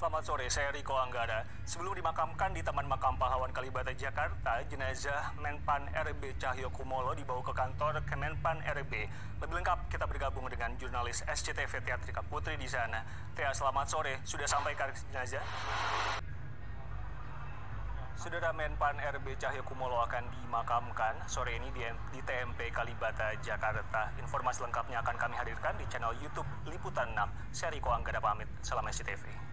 Selamat sore, saya Riko Anggara. Sebelum dimakamkan di Taman Makam Pahlawan Kalibata, Jakarta, jenazah Menpan RB Cahyo Kumolo dibawa ke kantor Kemenpan RB. Lebih lengkap kita bergabung dengan jurnalis SCTV Teatrika Putri di sana. Tia, selamat sore. Sudah sampai ke jenazah? Saudara Menpan RB Cahyo Kumolo akan dimakamkan sore ini di, di TMP Kalibata, Jakarta. Informasi lengkapnya akan kami hadirkan di channel YouTube Liputan 6. Saya Riko Anggara pamit. Salam SCTV.